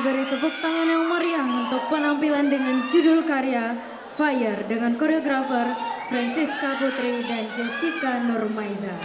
diberi tepuk tangan yang meriah untuk penampilan dengan judul karya Fire dengan koreografer Francisca Putri dan Jessica Nurmaiza.